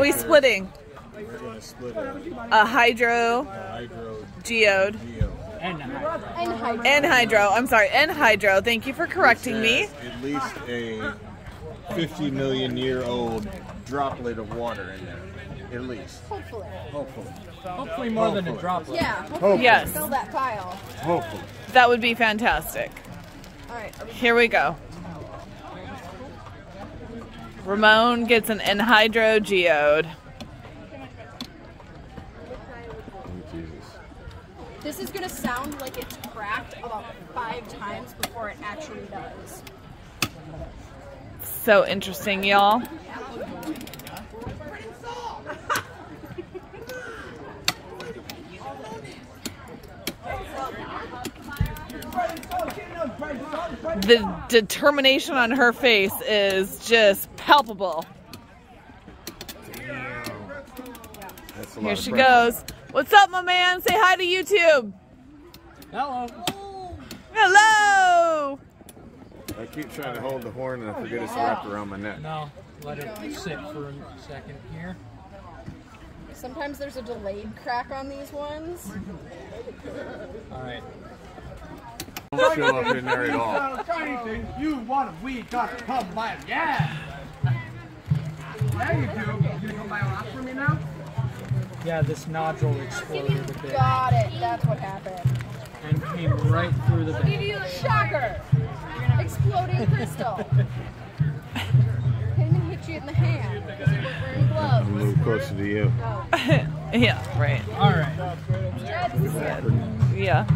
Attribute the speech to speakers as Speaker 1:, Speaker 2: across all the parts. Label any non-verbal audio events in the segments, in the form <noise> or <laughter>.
Speaker 1: we splitting?
Speaker 2: We're gonna split it.
Speaker 1: A hydro
Speaker 2: Hydro
Speaker 1: geode
Speaker 2: Geo.
Speaker 3: And hydro.
Speaker 4: Hydro.
Speaker 1: I'm sorry, and hydro. Thank you for correcting me.
Speaker 2: At least a 50 million year old droplet of water in there. At least.
Speaker 4: Hopefully.
Speaker 2: Hopefully.
Speaker 3: Hopefully more than a droplet.
Speaker 4: Yeah. Hopefully
Speaker 2: Hopefully.
Speaker 1: Yes,
Speaker 4: Fill that pile.
Speaker 2: Hopefully.
Speaker 1: that would be fantastic.
Speaker 4: All right.
Speaker 1: Here we go. Ramon gets an enhydro geode.
Speaker 4: This is gonna sound like it's cracked about five times before it actually does.
Speaker 1: So interesting, y'all. The determination on her face is just palpable.
Speaker 2: That's
Speaker 1: Here she goes. What's up, my man? Say hi to YouTube.
Speaker 3: Hello.
Speaker 1: Hello.
Speaker 2: I keep trying to hold the horn and I oh, forget it's wrapped around my neck.
Speaker 3: No, let it sit for a second here.
Speaker 4: Sometimes there's a delayed crack on these ones.
Speaker 3: All right.
Speaker 2: Don't show up in there at all.
Speaker 5: Anything you want, we gotta come by it. Yeah. There you do. You come by a lot for me now?
Speaker 3: Yeah, this nodule exploded a bit
Speaker 4: Got it. That's what happened.
Speaker 3: and came right through the back.
Speaker 4: Shocker. Exploding crystal. <laughs> Couldn't even hit you in the hand because you weren't wearing gloves.
Speaker 2: Move closer to you. Oh. <laughs>
Speaker 1: Yeah, right.
Speaker 3: All right.
Speaker 1: Yeah.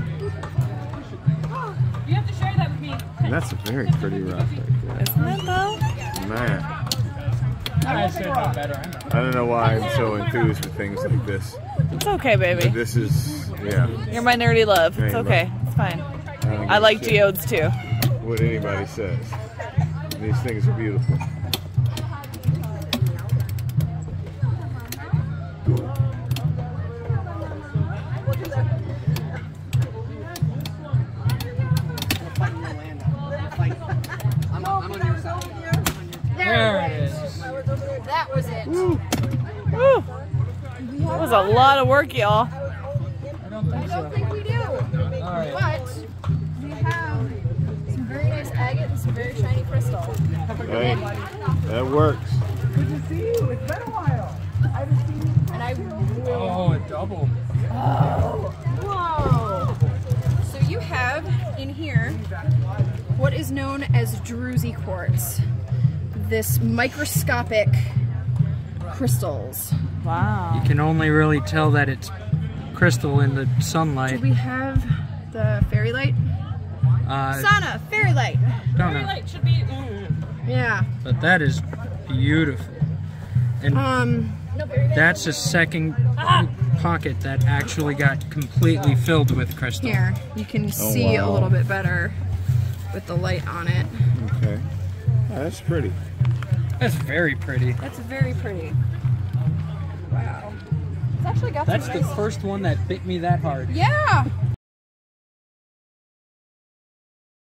Speaker 2: That's a very pretty rock right
Speaker 1: Isn't it though?
Speaker 2: Man,
Speaker 3: I said no better. I
Speaker 2: don't know why I'm so enthused with things like this.
Speaker 1: It's okay, baby.
Speaker 2: This is, yeah.
Speaker 1: You're my nerdy love. It's okay. It's fine.
Speaker 2: I,
Speaker 1: I like geodes too.
Speaker 2: What anybody says. These things are beautiful.
Speaker 4: That was.
Speaker 1: Woo. That was a lot of work, y'all.
Speaker 3: I don't think
Speaker 4: I don't think we do.
Speaker 3: All right.
Speaker 4: But we have some very nice agate and some very shiny crystal.
Speaker 2: Hey, that works.
Speaker 5: Good to see you. It's been a while. I haven't seen you.
Speaker 4: And I will.
Speaker 3: Oh, a double.
Speaker 4: Whoa! So you have in here what is known as druzy quartz. This microscopic crystals.
Speaker 1: Wow.
Speaker 3: You can only really tell that it's crystal in the sunlight.
Speaker 4: Do
Speaker 3: sunlight.
Speaker 4: we have the fairy light?
Speaker 3: Uh,
Speaker 4: Sana, fairy light.
Speaker 3: don't know.
Speaker 6: Like, should be. Mm.
Speaker 4: Yeah.
Speaker 3: But that is beautiful. And
Speaker 4: Um.
Speaker 3: that's the second pocket that actually got completely filled with crystal.
Speaker 4: Here, you can see a
Speaker 2: wow.
Speaker 4: little bit better with the light on it.
Speaker 2: Okay. Oh, that's pretty.
Speaker 3: That's very pretty.
Speaker 4: That's very pretty. Wow. It's actually got
Speaker 3: That's the
Speaker 4: nice-
Speaker 3: first one that bit me that hard.
Speaker 4: Yeah.